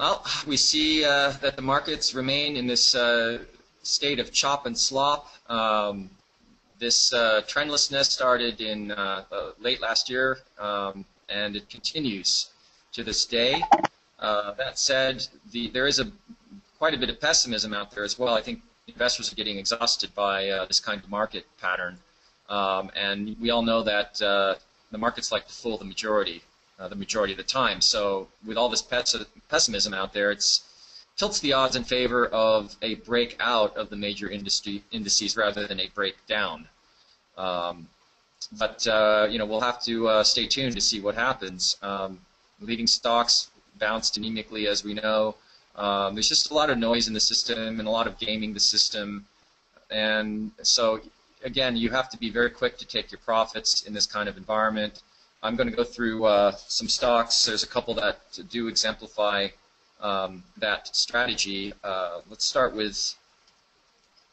Well, we see uh, that the markets remain in this uh, state of chop and slop. Um, this uh, trendlessness started in uh, uh, late last year, um, and it continues to this day. Uh, that said, the, there is a quite a bit of pessimism out there as well. I think investors are getting exhausted by this kind of market pattern, um, and we all know that the markets like to fool the majority uh, the majority of the time. So with all this pessimism out there, it tilts the odds in favor of a breakout of the major industry indices rather than a breakdown. Um, but uh, you know we'll have to uh, stay tuned to see what happens. Um, leading stocks bounced anemically, as we know. Um, there's just a lot of noise in the system and a lot of gaming the system, and so again, you have to be very quick to take your profits in this kind of environment. I'm going to go through uh, some stocks. There's a couple that do exemplify um, that strategy. Uh, let's start with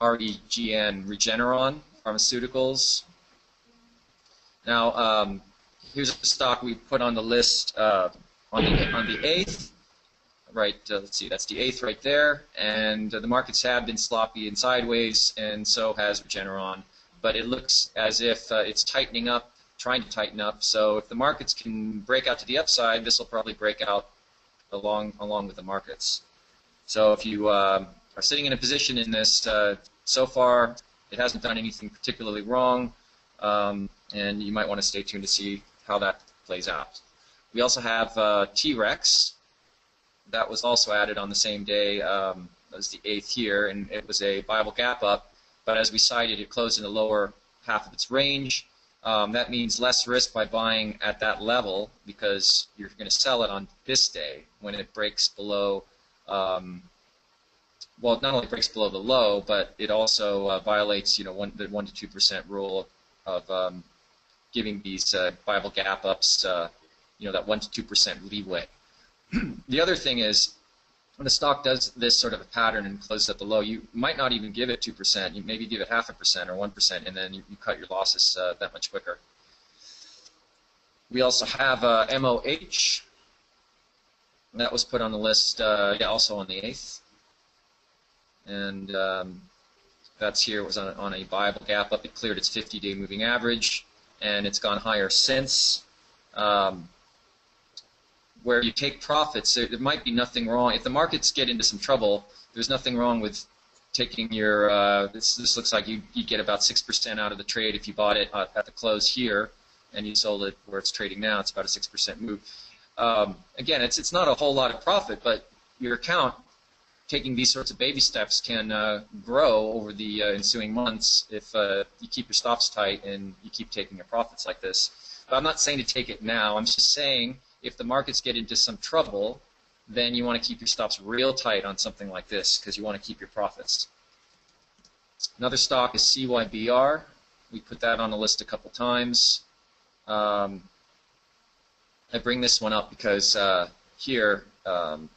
REGN, Regeneron Pharmaceuticals. Now, um, here's a stock we put on the list uh, on the on the eighth. Right, uh, let's see, that's the eighth right there, and uh, the markets have been sloppy and sideways, and so has Regeneron. But it looks as if uh, it's tightening up trying to tighten up. So if the markets can break out to the upside, this will probably break out along along with the markets. So if you uh, are sitting in a position in this, uh, so far it hasn't done anything particularly wrong, um, and you might want to stay tuned to see how that plays out. We also have uh, T-Rex. That was also added on the same day um, as the eighth here, and it was a buyable gap up. But as we cited, it closed in the lower half of its range. Um, that means less risk by buying at that level because you're going to sell it on this day when it breaks below. Um, well, it not only breaks below the low, but it also uh, violates, you know, one, the one to two percent rule of um, giving these uh, buyable gap ups, uh, you know, that one to two percent leeway. the other thing is when a stock does this sort of a pattern and closes at the low, you might not even give it 2%. You maybe give it half a percent or 1%, and then you, you cut your losses uh, that much quicker. We also have uh, MOH. That was put on the list, uh, yeah, also on the 8th. And um, that's here. It was on, on a buyable gap up. It cleared its 50-day moving average, and it's gone higher since. Um, where you take profits, there, there, might be nothing wrong. If the markets get into some trouble, there's nothing wrong with taking your. Uh, this this looks like you you get about six percent out of the trade if you bought it at the close here, and you sold it where it's trading now. It's about a six percent move. Um, again, it's it's not a whole lot of profit, but your account taking these sorts of baby steps can uh, grow over the uh, ensuing months if uh, you keep your stops tight and you keep taking your profits like this. But I'm not saying to take it now. I'm just saying if the markets get into some trouble, then you want to keep your stops real tight on something like this because you want to keep your profits. Another stock is CYBR. We put that on the list a couple times. Um, I bring this one up because uh, here um,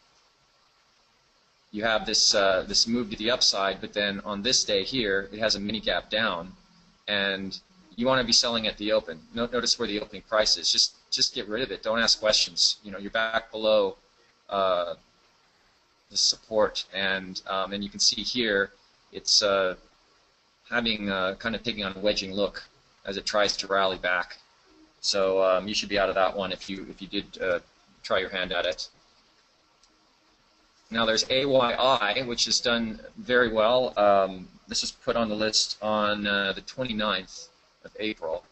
you have this uh, this move to the upside, but then on this day here it has a mini gap down, and you want to be selling at the open. Notice where the opening price is. Just just get rid of it. Don't ask questions. You know, you're back below uh, the support, and um, and you can see here it's uh, having uh, kind of taking on a wedging look as it tries to rally back. So um, you should be out of that one if you if you did uh, try your hand at it. Now there's AYI, which has done very well. Um, this was put on the list on uh, the 29th of April.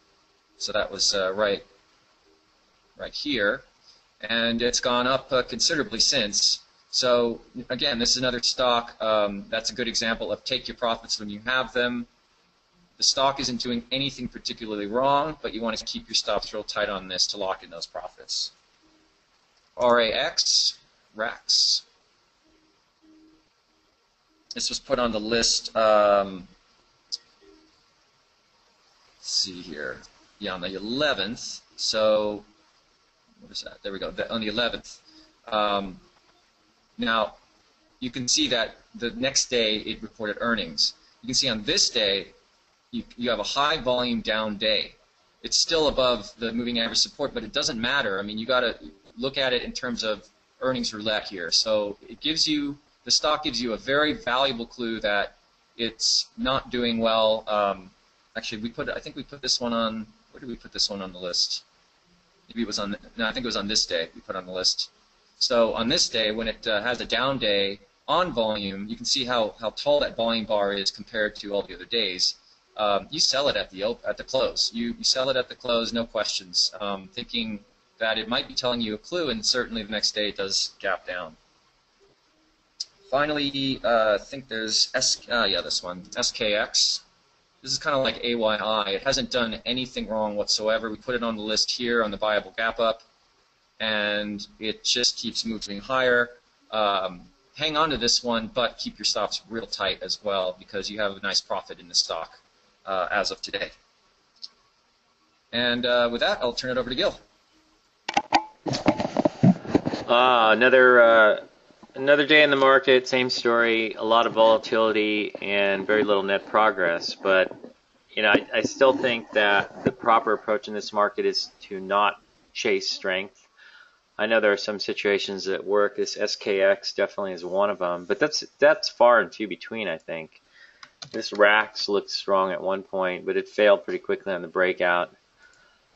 So that was uh, right, right here, and it's gone up uh, considerably since. So again, this is another stock um, that's a good example of take your profits when you have them. The stock isn't doing anything particularly wrong, but you want to keep your stops real tight on this to lock in those profits. RAX, RAX. This was put on the list um, see here. Yeah, on the 11th. So, that? There we go. on the 11th. Um, now, you can see that the next day it reported earnings. You can see on this day, you, you have a high volume down day. It's still above the moving average support, but it doesn't matter. I mean, you got to look at it in terms of earnings roulette here. So it gives you the stock gives you a very valuable clue that it's not doing well. Um, actually, we put I think we put this one on. Where did we put this one on the list? Maybe it was on. No, I think it was on this day we put on the list. So on this day, when it uh, has a down day on volume, you can see how, how tall that volume bar is compared to all the other days. Um, you sell it at the at the close. You, you sell it at the close, no questions, um, thinking that it might be telling you a clue, and certainly the next day it does gap down. Finally, uh, I think there's S. Uh, yeah, this one, SKX. This is kind of like AYI. It hasn't done anything wrong whatsoever. We put it on the list here on the buyable gap up, and it just keeps moving higher. Um, hang on to this one, but keep your stops real tight as well because you have a nice profit in the stock uh, as of today. And uh, with that, I'll turn it over to Gil. Uh, another uh, another day in the market, same story. A lot of volatility and very little net progress. But you know, I, I still think that the proper approach in this market is to not chase strength. I know there are some situations that work. This SKX definitely is one of them, but that's that's far and few between. I think this Rax looked strong at one point, but it failed pretty quickly on the breakout.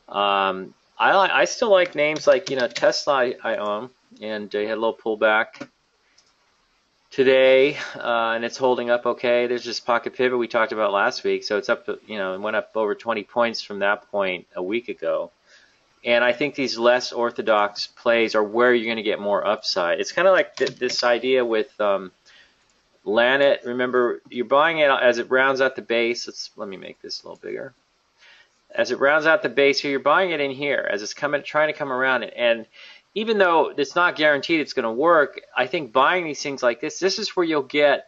Um, I I still like names like you know Tesla I, I own, and they had a little pullback today, uh, and it's holding up okay. There's this pocket pivot we talked about last week, so it's up you know, it went up over 20 points from that point a week ago. And I think these less orthodox plays are where you're going to get more upside. It's kind of like th this idea with um, Lannett. Remember, you're buying it as it rounds out the base. Let's let me make this a little bigger. As it rounds out the base here, you're buying it in here as it's coming, trying to come around it. And even though it's not guaranteed it's going to work, I think buying these things like this, this is where you'll get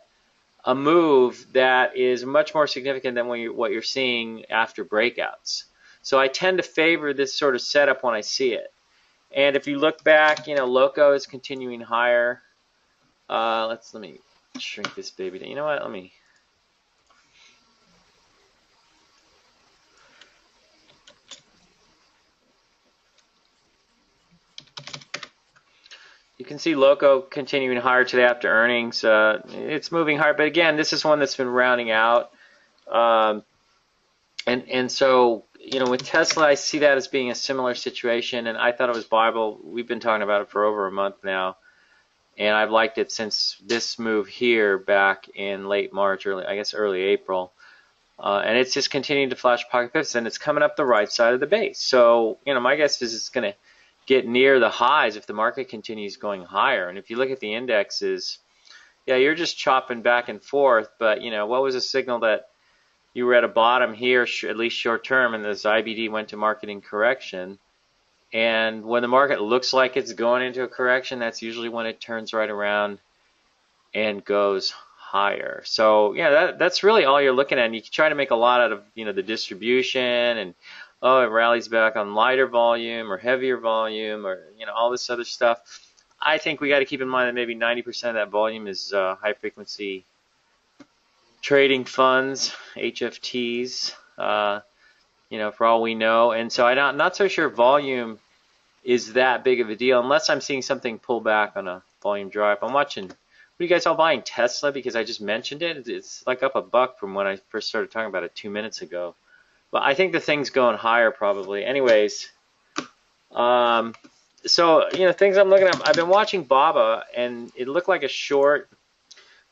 a move that is much more significant than what you're, what you're seeing after breakouts. So I tend to favor this sort of setup when I see it. And if you look back, you know, Loco is continuing higher. Uh, let's let me shrink this baby down. You know what? Let me You can see Loco continuing higher today after earnings. Uh, it's moving higher, but again, this is one that's been rounding out. Um, and and so you know with Tesla, I see that as being a similar situation, and I thought it was viable. We've been talking about it for over a month now, and I've liked it since this move here back in late March, early I guess early April. Uh, and it's just continuing to flash pocket pivots, and it's coming up the right side of the base. So, you know, my guess is it's going to get near the highs if the market continues going higher. And if you look at the indexes, yeah, you're just chopping back and forth. But you know, what was a signal that you were at a bottom here, at least short term, and this IBD went to market in correction. And when the market looks like it's going into a correction, that's usually when it turns right around and goes higher. So yeah, that, that's really all you're looking at. And you can try to make a lot out of you know the distribution and oh, it rallies back on lighter volume or heavier volume or you know all this other stuff. I think we got to keep in mind that maybe 90% of that volume is uh, high frequency trading funds, HFTs. Uh, you know, for all we know, and so I'm not, not so sure volume is that big of a deal unless I'm seeing something pull back on a volume drop. I'm watching. What are you guys all buying Tesla? Because I just mentioned it. It's like up a buck from when I first started talking about it two minutes ago. But I think the thing's going higher probably. Anyways, um, so you know things I'm looking at. I've been watching Baba, and it looked like a short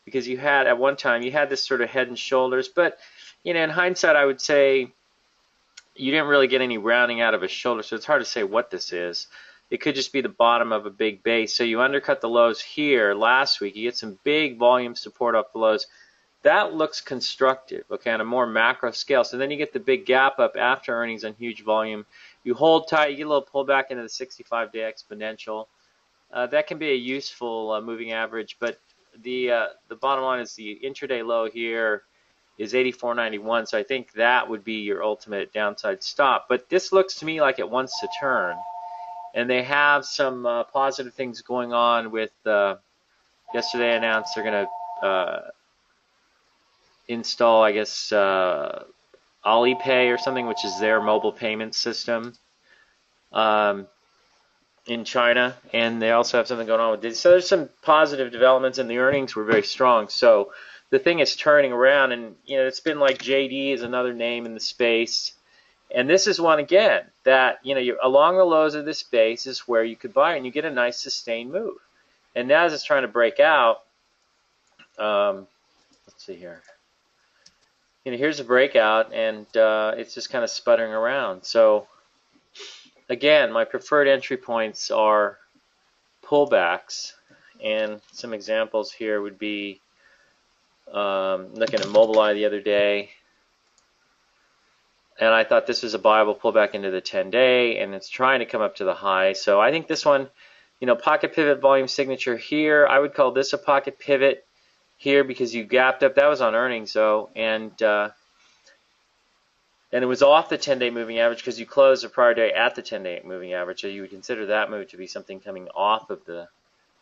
because you had at one time you had this sort of head and shoulders. But you know, in hindsight, I would say you didn't really get any rounding out of a shoulder, so it's hard to say what this is. It could just be the bottom of a big base. So you undercut the lows here last week. You get some big volume support off the lows that looks constructive, okay, on a more macro scale. So then you get the big gap up after earnings on huge volume. You hold tight, you get a little pullback into the 65-day exponential. Uh, that can be a useful uh, moving average, but the uh, the bottom line is the intraday low here is 84.91, so I think that would be your ultimate downside stop. But this looks to me like it wants to turn, and they have some uh, positive things going on with. Uh, yesterday announced they're going to uh, install, I guess, uh, Alipay or something, which is their mobile payment system. Um, in China, and they also have something going on with Disney. So there's some positive developments, and the earnings were very strong. So the thing is turning around, and you know it's been like JD is another name in the space, and this is one again that you know you're along the lows of this base is where you could buy, and you get a nice sustained move. And now as it's trying to break out, um, let's see here. You know, here's a breakout, and uh, it's just kind of sputtering around. So again, my preferred entry points are pullbacks, and some examples here would be um, looking at Mobileye the other day, and I thought this was a viable pullback into the 10-day, and it's trying to come up to the high. So I think this one, you know, pocket pivot volume signature here, I would call this a pocket pivot here because you gapped up. That was on earnings though, and uh, and it was off the 10-day moving average because you closed the prior day at the 10-day moving average. So you would consider that move to be something coming off of the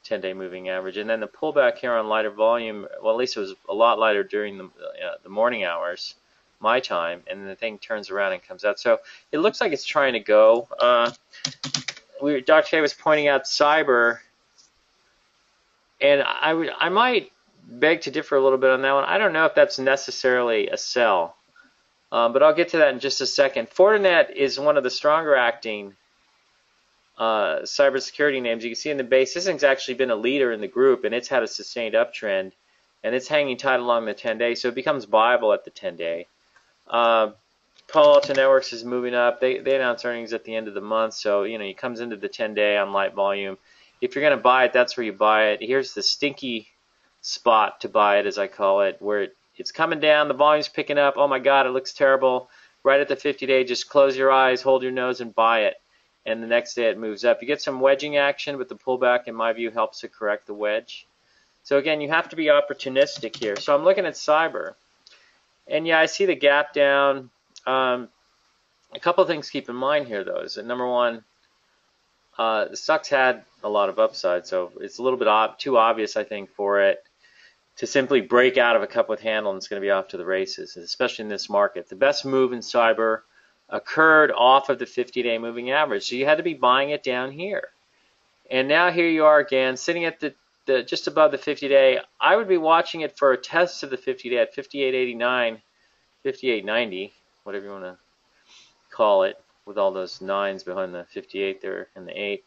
10-day moving average. And then the pullback here on lighter volume, well, at least it was a lot lighter during the, uh, the morning hours, my time, and the thing turns around and comes out. So it looks like it's trying to go. Uh, we, Dr. K was pointing out cyber, and I would I might beg to differ a little bit on that one. I don't know if that's necessarily a sell. Um, but I'll get to that in just a second. Fortinet is one of the stronger acting uh, cybersecurity names. You can see in the base, this thing's actually been a leader in the group, and it's had a sustained uptrend, and it's hanging tight along the 10-day, so it becomes viable at the 10-day. Uh, Palo Alto Networks is moving up. They, they announce earnings at the end of the month, so you know it comes into the 10-day on light volume. If you're going to buy it, that's where you buy it. Here's the stinky spot to buy it, as I call it, where it it's coming down, the volume's picking up. Oh my God, it looks terrible. Right at the 50 day, just close your eyes, hold your nose, and buy it. And the next day it moves up. You get some wedging action, but the pullback, in my view, helps to correct the wedge. So again, you have to be opportunistic here. So I'm looking at cyber. And yeah, I see the gap down. Um, a couple of things keep in mind here, though, is that number one, uh, the stock's had a lot of upside, so it's a little bit ob too obvious, I think, for it to simply break out of a cup with handle and it's going to be off to the races, especially in this market. The best move in cyber occurred off of the 50-day moving average, so you had to be buying it down here. And now here you are again, sitting at the, the just above the 50-day. I would be watching it for a test of the 50-day at 58.89, 58.90, whatever you want to call it, with all those nines behind the 58 there and the 8.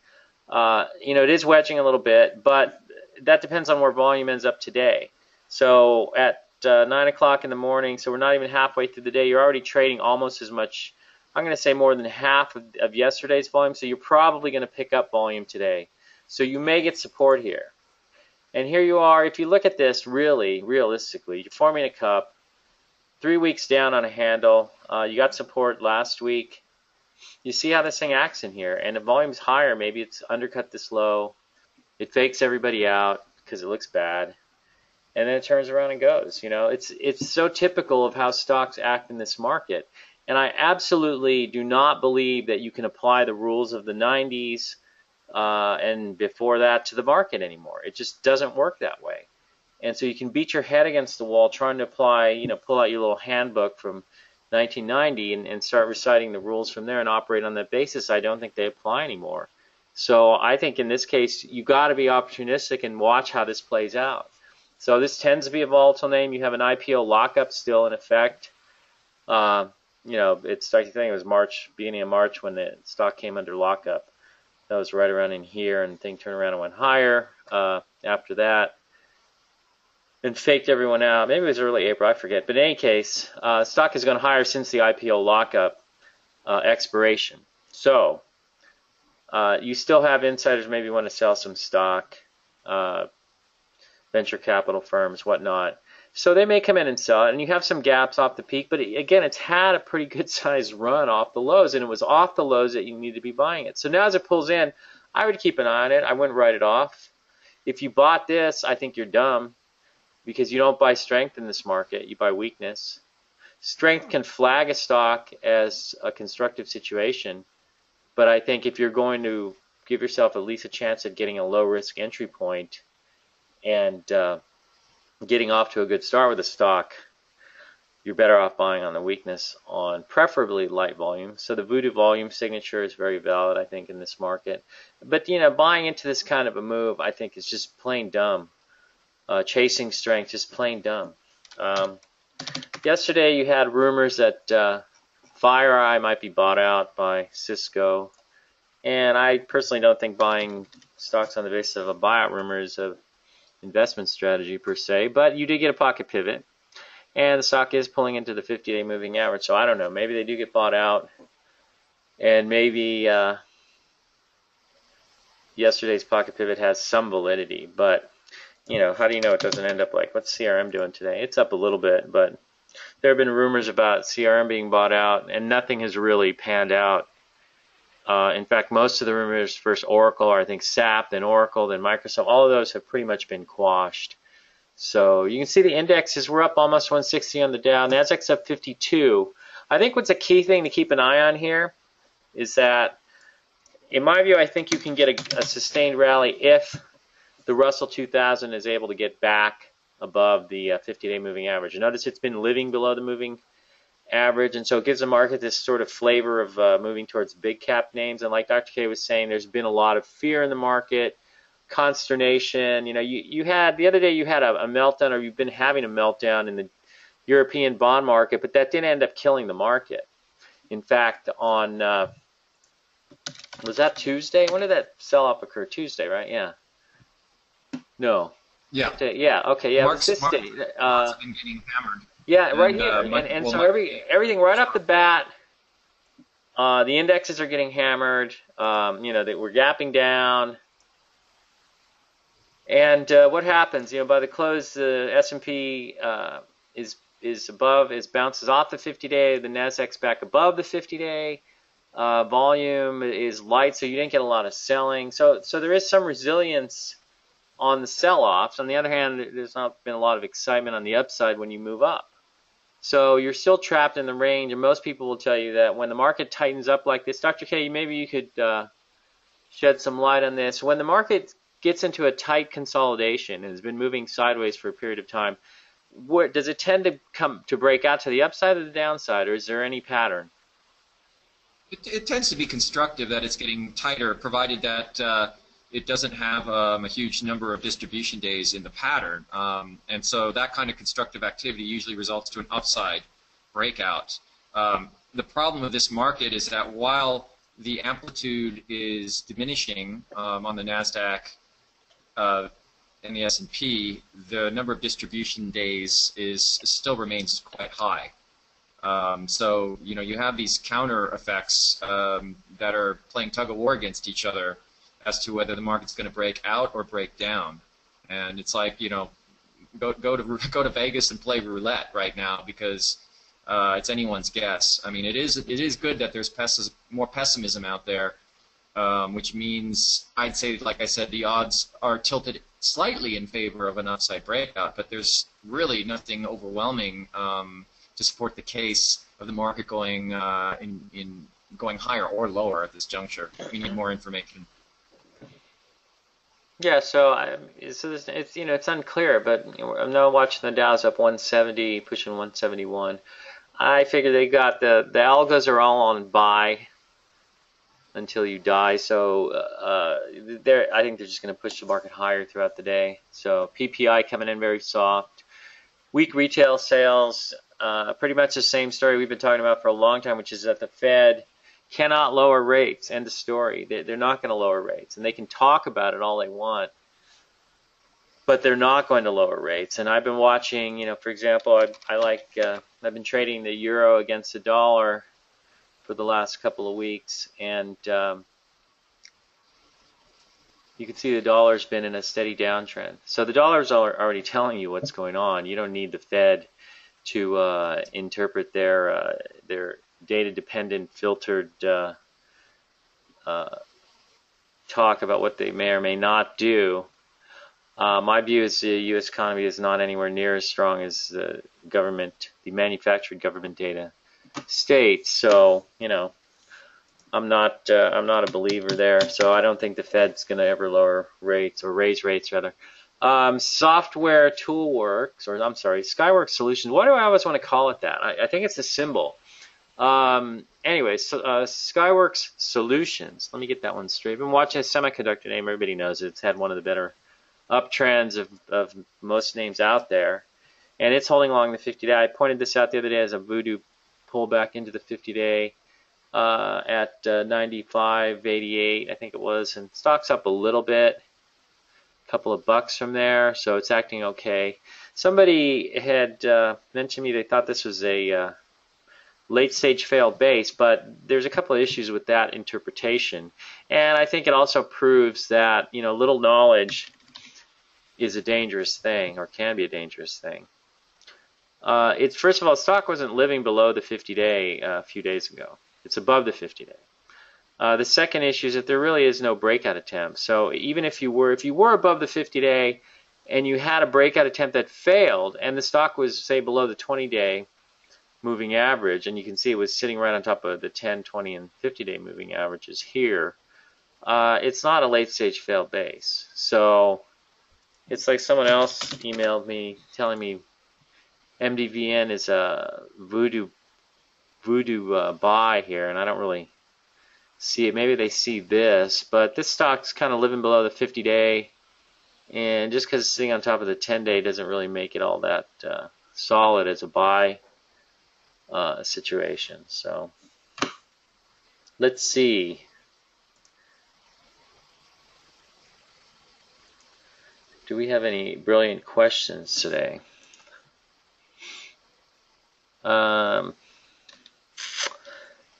Uh, you know, it is wedging a little bit, but that depends on where volume ends up today. So at uh, 9 o'clock in the morning, so we're not even halfway through the day, you're already trading almost as much, I'm going to say more than half of, of yesterday's volume, so you're probably going to pick up volume today. So you may get support here. And here you are, if you look at this really, realistically, you're forming a cup, three weeks down on a handle, uh, you got support last week. You see how this thing acts in here, and the volume's higher, maybe it's undercut this low, it fakes everybody out because it looks bad and then it turns around and goes. You know, it's it's so typical of how stocks act in this market. And I absolutely do not believe that you can apply the rules of the 90s uh, and before that to the market anymore. It just doesn't work that way. And so you can beat your head against the wall trying to apply, you know, pull out your little handbook from 1990 and, and start reciting the rules from there and operate on that basis. I don't think they apply anymore. So I think in this case, you've got to be opportunistic and watch how this plays out. So this tends to be a volatile name. You have an IPO lockup still in effect. Uh, you know, it's I think it was March, beginning of March when the stock came under lockup. That was right around in here, and thing turned around and went higher uh, after that, and faked everyone out. Maybe it was early April, I forget. But in any case, uh, stock has gone higher since the IPO lockup uh, expiration. So uh, you still have insiders maybe want to sell some stock. Venture capital firms, whatnot. So they may come in and sell it, and you have some gaps off the peak, but again, it's had a pretty good sized run off the lows, and it was off the lows that you need to be buying it. So now as it pulls in, I would keep an eye on it. I wouldn't write it off. If you bought this, I think you're dumb because you don't buy strength in this market, you buy weakness. Strength can flag a stock as a constructive situation, but I think if you're going to give yourself at least a chance at getting a low risk entry point, and uh, getting off to a good start with a stock, you're better off buying on the weakness on preferably light volume. So the voodoo volume signature is very valid, I think, in this market. But you know, buying into this kind of a move, I think, is just plain dumb. Uh, chasing strength, just plain dumb. Um, yesterday, you had rumors that uh, FireEye might be bought out by Cisco, and I personally don't think buying stocks on the basis of a buyout rumor is a investment strategy per se. But you did get a pocket pivot and the stock is pulling into the 50-day moving average. So I don't know. Maybe they do get bought out, and maybe uh, yesterday's pocket pivot has some validity. But you know, how do you know it doesn't end up like what's CRM doing today? It's up a little bit, but there have been rumors about CRM being bought out, and nothing has really panned out. Uh, in fact, most of the rumors, first Oracle, or I think SAP, then Oracle, then Microsoft, all of those have pretty much been quashed. So you can see the indexes were up almost 160 on the Dow. Nasdaq's up 52. I think what's a key thing to keep an eye on here is that, in my view, I think you can get a, a sustained rally if the Russell 2000 is able to get back above the 50-day uh, moving average. Notice it's been living below the moving average, and so it gives the market this sort of flavor of uh, moving towards big cap names. And like Dr. K was saying, there's been a lot of fear in the market consternation. You know, you, you had the other day you had a, a meltdown, or you've been having a meltdown in the European bond market, but that didn't end up killing the market. In fact, on uh, was that Tuesday? When did that sell-off occur? Tuesday, right? Yeah. No. Yeah. Yeah. Okay. Yeah. Mark's, this day. Uh, been getting hammered. Yeah. Right here. Uh, and, and well, so every everything right off the bat. Uh, the indexes are getting hammered. Um, you know, they, we're gapping down. And uh, what happens? You know, by the close, the S&P uh, is is above, is bounces off the 50-day. The Nasdaq's back above the 50-day. Uh, volume is light, so you didn't get a lot of selling. So so there is some resilience on the sell-offs. On the other hand, there's not been a lot of excitement on the upside when you move up. So you're still trapped in the range, and most people will tell you that when the market tightens up like this, Dr. K, maybe you could uh, shed some light on this. When the market gets into a tight consolidation and has been moving sideways for a period of time, what, does it tend to come to break out to the upside or the downside, or is there any pattern? It, it tends to be constructive that it's getting tighter, provided that uh, it doesn't have um, a huge number of distribution days in the pattern. Um, and so that kind of constructive activity usually results to an upside breakout. Um, the problem with this market is that while the amplitude is diminishing um, on the Nasdaq uh, in the S&P, the number of distribution days is still remains quite high. Um, so you know you have these counter effects um, that are playing tug of war against each other as to whether the market's going to break out or break down. And it's like you know go go to go to Vegas and play roulette right now because uh, it's anyone's guess. I mean it is it is good that there's more pessimism out there um, which means I'd say, like I said, the odds are tilted slightly in favor of an upside breakout, but there's really nothing overwhelming um, to support the case of the market going uh, in, in going higher or lower at this juncture. We need more information. Yeah, so I, so this, it's you know it's unclear, but I'm now watching the Dow's up 170, pushing 171. I figure they got the the algos are all on buy until you die. So uh, I think they're just going to push the market higher throughout the day. So PPI coming in very soft. Weak retail sales, uh, pretty much the same story we've been talking about for a long time, which is that the Fed cannot lower rates. End of story. They're not going to lower rates, and they can talk about it all they want, but they're not going to lower rates. And I've been watching, you know, for example, I, I like uh, I've been trading the euro against the dollar for the last couple of weeks, and um, you can see the dollar's been in a steady downtrend. So the dollar's already telling you what's going on. You don't need the Fed to uh, interpret their uh, their data-dependent, filtered uh, uh talk about what they may or may not do. Uh, my view is the U.S. economy is not anywhere near as strong as the government, the manufactured government data states. So you know, I'm not uh, I'm not a believer there. So I don't think the Fed's going to ever lower rates or raise rates rather. Um, software Toolworks, or I'm sorry, Skyworks Solutions. Why do I always want to call it that? I, I think it's a symbol. Um, anyway, so, uh, Skyworks Solutions. Let me get that one straight. Been watching a semiconductor name. Everybody knows it. It's had one of the better uptrends of, of most names out there. And it's holding along the 50 day. I pointed this out the other day as a voodoo pullback into the 50 day uh, at uh, 95.88, I think it was. And stock's up a little bit, a couple of bucks from there. So it's acting okay. Somebody had uh, mentioned to me they thought this was a uh, late stage failed base, but there's a couple of issues with that interpretation. And I think it also proves that, you know, little knowledge is a dangerous thing or can be a dangerous thing. Uh, it's first of all, stock wasn't living below the 50 day uh, a few days ago. It's above the 50 day. Uh, the second issue is that there really is no breakout attempt. So even if you were, if you were above the 50 day and you had a breakout attempt that failed and the stock was say below the 20 day, moving average, and you can see it was sitting right on top of the 10, 20, and 50-day moving averages here. Uh, it's not a late-stage failed base. So it's like someone else emailed me telling me MDVN is a voodoo voodoo uh, buy here, and I don't really see it. Maybe they see this, but this stock's kind of living below the 50-day, and just because it's sitting on top of the 10-day doesn't really make it all that uh, solid as a buy uh, situation. So let's see. Do we have any brilliant questions today? Um,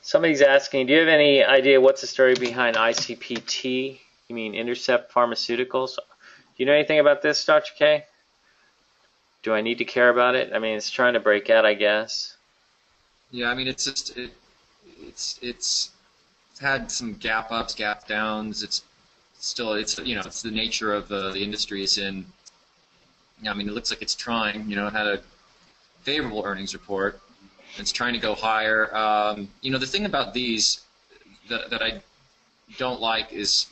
somebody's asking, do you have any idea what's the story behind ICPT? You mean Intercept Pharmaceuticals? Do you know anything about this, Dr. K? Do I need to care about it? I mean, it's trying to break out, I guess. Yeah, I mean it's just it, it's it's had some gap ups, gap downs. It's still it's you know it's the nature of uh, the industry it's in. Yeah, I mean it looks like it's trying. You know, it had a favorable earnings report. It's trying to go higher. Um, you know, the thing about these that, that I don't like is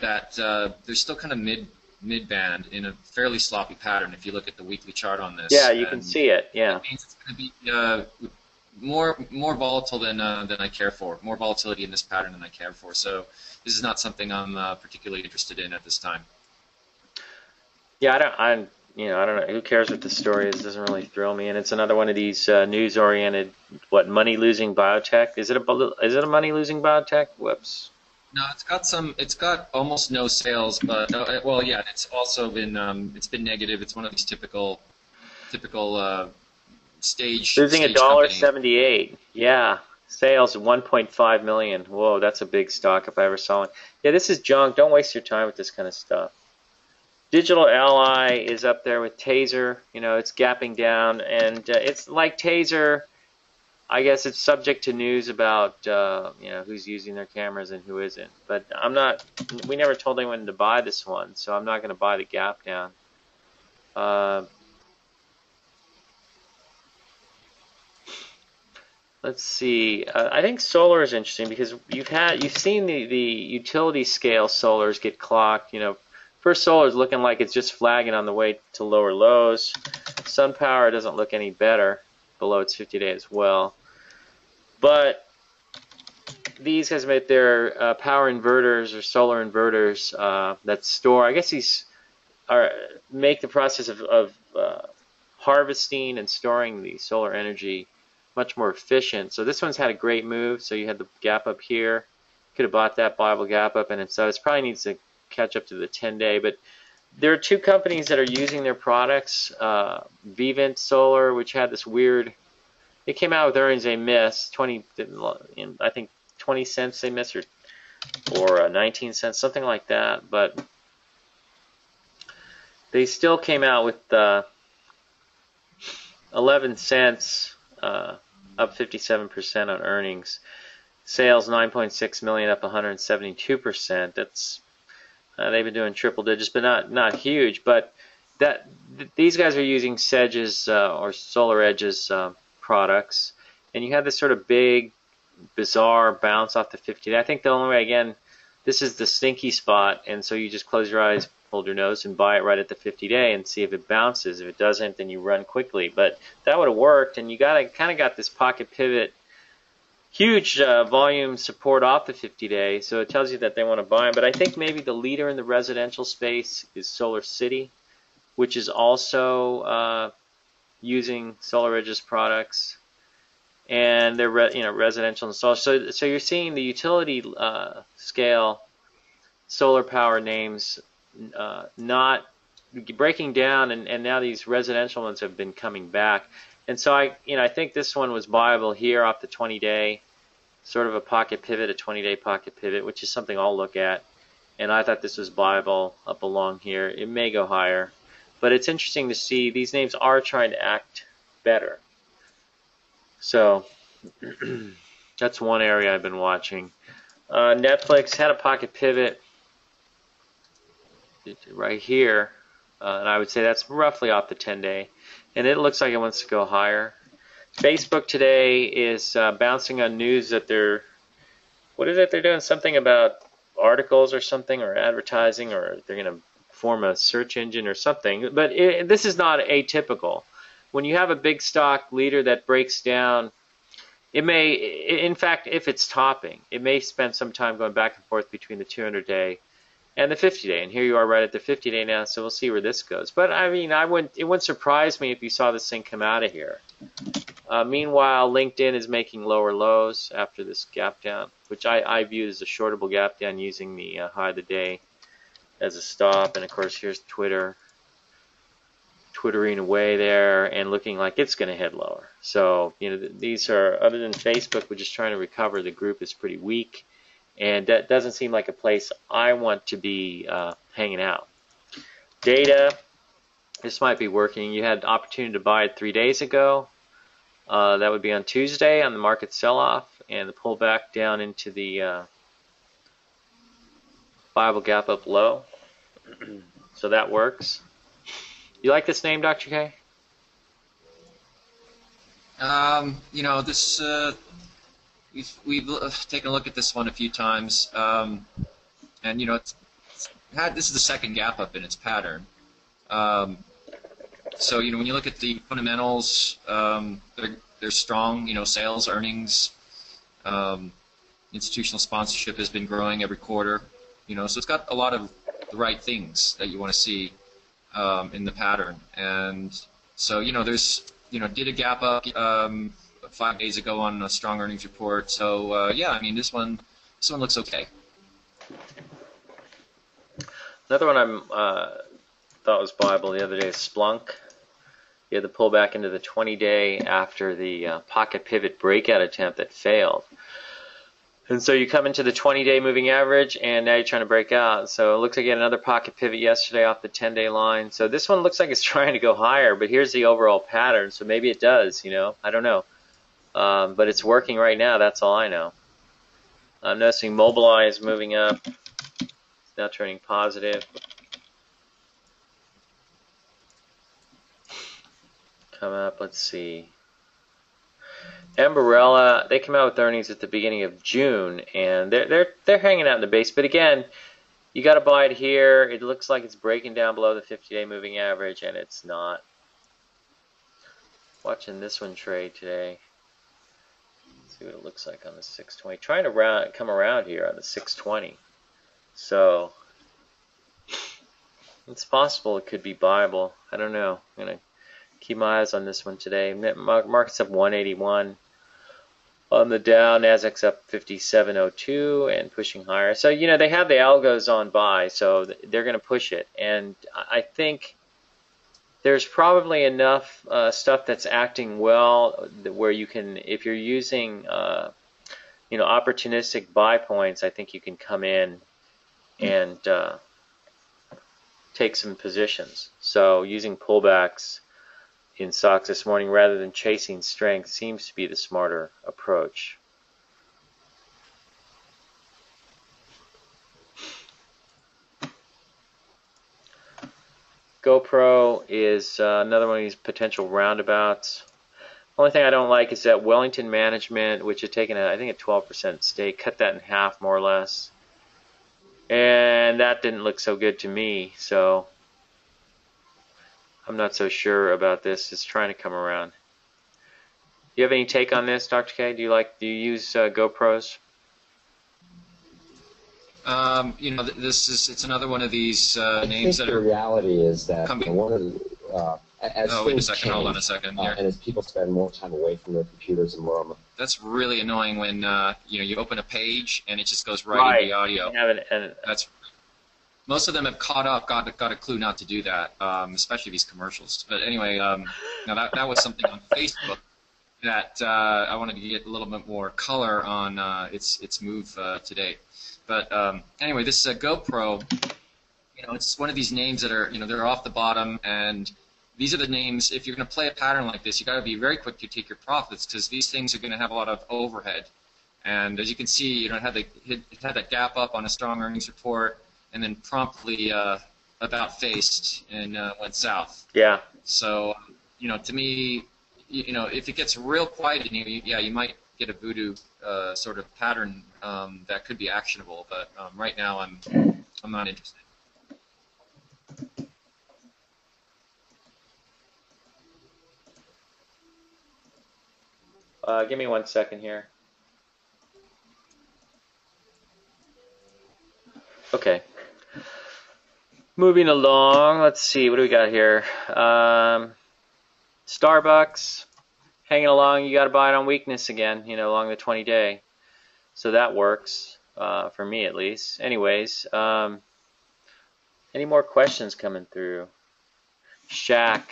that uh, they're still kind of mid mid band in a fairly sloppy pattern. If you look at the weekly chart on this, yeah, you can see it. Yeah, it means it's going to be uh, more more volatile than uh, than I care for. More volatility in this pattern than I care for. So this is not something I'm uh, particularly interested in at this time. Yeah, I don't. I'm you know I don't know who cares what the story is. It doesn't really thrill me. And it's another one of these uh, news oriented what money losing biotech. Is it a is it a money losing biotech? Whoops. No, it's got some. It's got almost no sales, but uh, well, yeah, it's also been um, it's been negative. It's one of these typical typical uh, stage. Losing a dollar seventy-eight. Yeah, sales 1.5 million. Whoa, that's a big stock if I ever saw one. Yeah, this is junk. Don't waste your time with this kind of stuff. Digital Ally is up there with Taser. You know, it's gapping down, and uh, it's like Taser. I guess it's subject to news about uh, you know who's using their cameras and who isn't. But I'm not. We never told anyone to buy this one, so I'm not going to buy the gap down. Uh, Let's see. Uh, I think solar is interesting because you've had you've seen the the utility scale solars get clocked. You know, first solar is looking like it's just flagging on the way to lower lows. SunPower doesn't look any better below its 50 day as well. But these guys make their uh, power inverters or solar inverters uh, that store. I guess these are make the process of, of uh, harvesting and storing the solar energy much more efficient. So this one's had a great move. So you had the gap up here. Could have bought that buyable gap up, and so it probably needs to catch up to the 10 day. But there are two companies that are using their products. Uh, Vivint Solar, which had this weird, it came out with earnings they missed 20, I think 20 cents they missed, or or uh, 19 cents, something like that. But they still came out with uh, 11 cents uh, up 57% on earnings. Sales 9.6 million, up 172%. That's uh, they've been doing triple digits, but not not huge. But that th- these guys are using Sedge's uh, or SolarEdge's uh, products, and you have this sort of big, bizarre bounce off the 50. I think the only way again, this is the stinky spot, and so you just close your eyes, hold your nose and buy it right at the 50 day and see if it bounces. If it doesn't, then you run quickly. But that would have worked, and you got kind of got this pocket pivot, huge uh, volume support off the 50 day, so it tells you that they want to buy them. But I think maybe the leader in the residential space is Solar City, which is also uh, using SolarEdge's products and they're re, you know residential installers. So so you're seeing the utility uh, scale solar power names uh, not breaking down, and, and now these residential ones have been coming back. And so I you know I think this one was viable here off the 20 day, sort of a pocket pivot, a 20 day pocket pivot, which is something I'll look at. And I thought this was viable up along here. It may go higher, but it's interesting to see these names are trying to act better. So that's one area I've been watching. Uh, Netflix had a pocket pivot right here, uh, and I would say that's roughly off the 10 day, and it looks like it wants to go higher. Facebook today is uh, bouncing on news that they're what is it they're doing something about articles or something or advertising or they're going to form a search engine or something but it, this is not atypical when you have a big stock leader that breaks down, it may, in fact, if it's topping, it may spend some time going back and forth between the 200 day and the 50 day. And here you are right at the 50 day now, so we'll see where this goes. But I mean, I wouldn't, it wouldn't surprise me if you saw this thing come out of here. Uh, meanwhile, LinkedIn is making lower lows after this gap down, which I, I view as a shortable gap down using the uh, high of the day as a stop. And of course, here's Twitter twittering away there and looking like it's going to head lower. So, you know, these are, other than Facebook, which is trying to recover, the group is pretty weak. And that doesn't seem like a place I want to be uh, hanging out. Data, this might be working. You had opportunity to buy it three days ago. Uh, that would be on Tuesday on the market sell-off and the pullback down into the uh, buyable gap up low. so that works. You like this name, Dr. K? Um, you know, this uh, we've we've taken a look at this one a few times, um, and you know, it's, it's, had this is the second gap up in its pattern. Um, so you know, when you look at the fundamentals, um, they're they're strong. You know, sales, earnings, um, institutional sponsorship has been growing every quarter. You know, so it's got a lot of the right things that you want to see um, in the pattern. And so, you know, there's, you know, did a gap up um, five days ago on a strong earnings report. So, uh, yeah, I mean, this one, this one looks okay. Another one I'm uh, thought was viable the other day is Splunk. You had the pullback into the 20 day after the uh, pocket pivot breakout attempt that failed. And so you come into the 20-day moving average, and now you're trying to break out. So it looks like you had another pocket pivot yesterday off the 10-day line. So this one looks like it's trying to go higher, but here's the overall pattern. So maybe it does, you know. I don't know. Um, but it's working right now. That's all I know. I'm noticing Mobileye is moving up. It's now turning positive. Come up. Let's see. Ambarella, they come out with earnings at the beginning of June, and they're they're they're hanging out in the base. But again, you got to buy it here. It looks like it's breaking down below the 50-day moving average, and it's not. Watching this one trade today. See what it looks like on the 620. Trying to round, come around here on the 620. So it's possible it could be buyable. I don't know. I'm gonna keep my eyes on this one today. Market's up 181 on the Dow. Nasdaq's up 5702 and pushing higher. So you know they have the algos on buy, so they're to push it. And I think there's probably enough uh, stuff that's acting well where you can, if you're using, uh, you know, opportunistic buy points, I think you can come in and uh, take some positions. So using pullbacks in stocks this morning rather than chasing strength seems to be the smarter approach. GoPro is uh, another one of these potential roundabouts. Only thing I don't like is that Wellington Management, which had taken a, I think a 12% stake, cut that in half more or less. and that didn't look so good to me. So I'm not so sure about this. It's trying to come around. Do you have any take on this, Dr. K? Do you like? Do you use uh, GoPros? Um, you know, th- this is it's another one of these uh, names that the are. reality is that coming- you know, one of the, uh, as Oh, wait a things second. Hold on a second uh, and as people spend more time away from their computers and more on That's really annoying when uh, you know you open a page and it just goes right, Right. into the audio. I have an, an, That's most of them have caught up, got got a clue not to do that, um, especially these commercials. But anyway, um, now that that was something on Facebook that uh, I wanted to get a little bit more color on uh, its its move uh, today. But um, anyway, this uh, GoPro, you know, it's one of these names that are you know they're off the bottom and. These are the names. If you're going to play a pattern like this, you got to be very quick to take your profits because these things are going to have a lot of overhead. And as you can see, you know, it had, the, it had that gap up on a strong earnings report, and then promptly uh, about faced and uh, went south. yeah. So, you know, to me, you, know, if it gets real quiet in here, you, yeah, you might get a voodoo uh, sort of pattern um, that could be actionable. But um, right now, I'm I'm not interested. Uh, give me one second here. Okay. Moving along, let's see, what do we got here? Um, Starbucks, hanging along, you got to buy it on weakness again, you know, along the 20 day. So that works, uh, for me at least. Anyways, um, any more questions coming through? Shaq.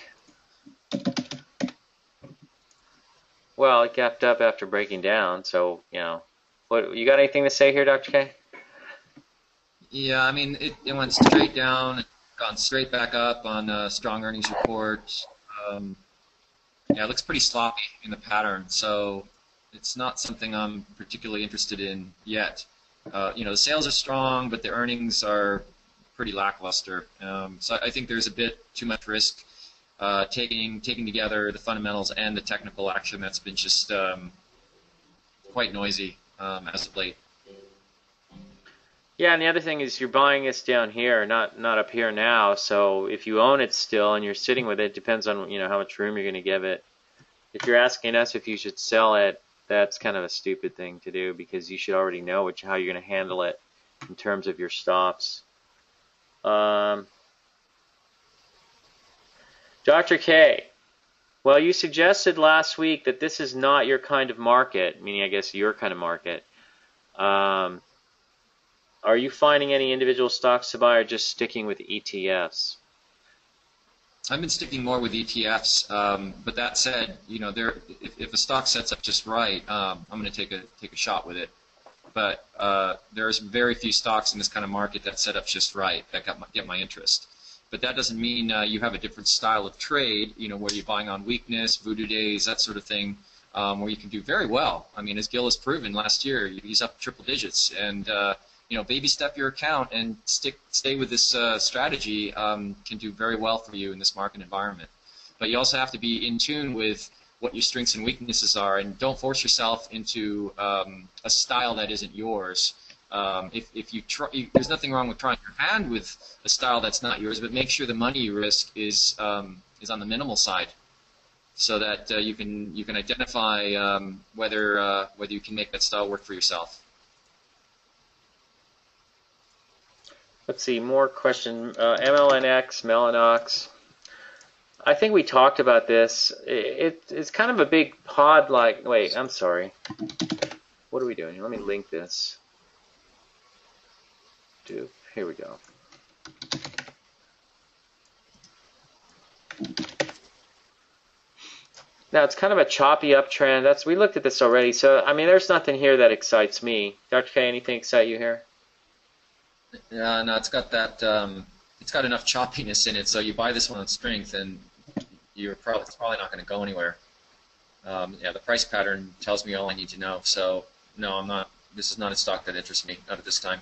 Well, it gapped up after breaking down, so you know. What you got anything to say here, Dr. K? Yeah, I mean, it, it went straight down, gone straight back up on a strong earnings report. Um, yeah, it looks pretty sloppy in the pattern, so it's not something I'm particularly interested in yet. Uh, you know, the sales are strong, but the earnings are pretty lackluster. Um, so I think there's a bit too much risk uh, taking taking together the fundamentals and the technical action that's been just um, quite noisy um, as of late. Yeah, and the other thing is you're buying this down here, not not up here now. So if you own it still and you're sitting with it, it depends on you know how much room you're going to give it. If you're asking us if you should sell it, that's kind of a stupid thing to do because you should already know which, how you're going to handle it in terms of your stops. Um, Dr. K, well, you suggested last week that this is not your kind of market, meaning I guess your kind of market. Um, are you finding any individual stocks to buy or just sticking with ETFs? I've been sticking more with ETFs, um, but that said, you know, there if, if a stock sets up just right, um, I'm going to take a take a shot with it. But uh, there's very few stocks in this kind of market that set up just right that got my, get my interest. But that doesn't mean uh, you have a different style of trade, you know, where you're buying on weakness, voodoo days, that sort of thing, um, where you can do very well. I mean, as Gil has proven last year, he's up triple digits, and uh, you know, baby step your account and stick stay with this uh, strategy um, can do very well for you in this market environment. But you also have to be in tune with what your strengths and weaknesses are, and don't force yourself into um, a style that isn't yours. Um, if, if you try, there's nothing wrong with trying your hand with a style that's not yours, but make sure the money you risk is um, is on the minimal side, so that uh, you can you can identify um, whether uh, whether you can make that style work for yourself. Let's see, more question. Uh, MLNX, Mellanox. I think we talked about this. It, it's kind of a big pod like. Wait, I'm sorry. What are we doing here? Let me link this. Do Here we go. Now it's kind of a choppy uptrend. That's we looked at this already. So I mean, there's nothing here that excites me. Dr. K, anything excite you here? Yeah, no, it's got that. Um, it's got enough choppiness in it, so you buy this one on strength, and you're probably it's probably not going to go anywhere. Um, yeah, the price pattern tells me all I need to know. So no, I'm not. This is not a stock that interests me. Not at this time.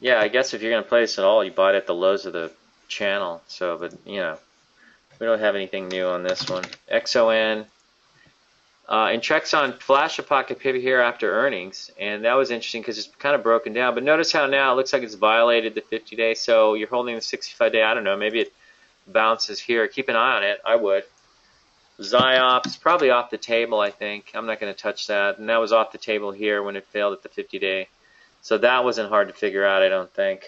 Yeah, I guess if you're going to play this at all, you buy it at the lows of the channel. So, but you know, we don't have anything new on this one. XON. Uh, Intrexon flashed a pocket pivot here after earnings, and that was interesting because it's kind of broken down. But notice how now it looks like it's violated the 50 day. So you're holding the 65 day. I don't know. Maybe it bounces here. Keep an eye on it. I would. Ziops probably off the table. I think I'm not going to touch that. And that was off the table here when it failed at the 50 day. So that wasn't hard to figure out. I don't think.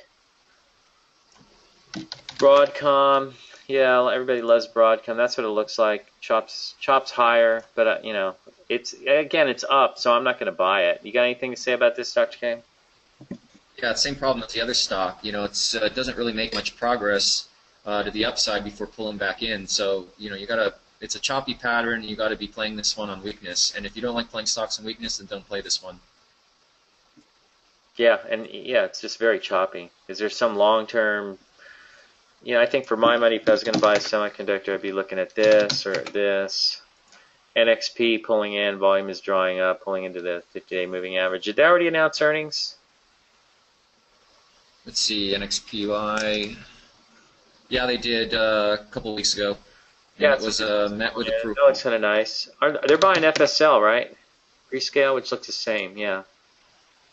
Broadcom. Yeah, everybody loves Broadcom. That's what it looks like. Chops chops higher, but uh, you know, it's again it's up, so I'm not going to buy it. You got anything to say about this, Dr. K? Yeah, same problem as the other stock. You know, it's uh, it doesn't really make much progress uh, to the upside before pulling back in. So you know, you gotta. It's a choppy pattern. You got to be playing this one on weakness. And if you don't like playing stocks on weakness, then don't play this one. Yeah, and yeah, it's just very choppy. Is there some long-term you know, I think for my money, if I was going to buy a semiconductor, I'd be looking at this or at this. NXP pulling in, volume is drawing up, pulling into the 50-day moving average. Did they already announce earnings? Let's see, NXPY. Yeah, they did uh, a couple weeks ago. Yeah, it was uh, met with yeah, approval. That looks kind of nice. Are, they're buying FSL, right? Freescale, which looks the same, yeah.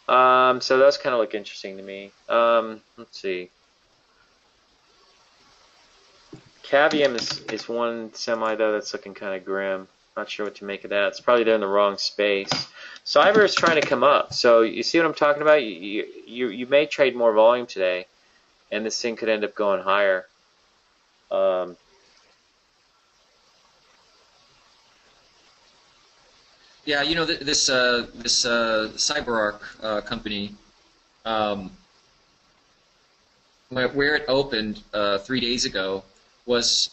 Um, so those kind of look interesting to me. Um, let's see. Cavium is, is one semi though that's looking kind of grim. Not sure what to make of that. It's probably they're in the wrong space. Cyber is trying to come up. So you see what I'm talking about? You, you, you may trade more volume today, and this thing could end up going higher. Um, Yeah, you know th- this uh, this uh, CyberArk uh, company, um, where, where it opened uh, three days ago, was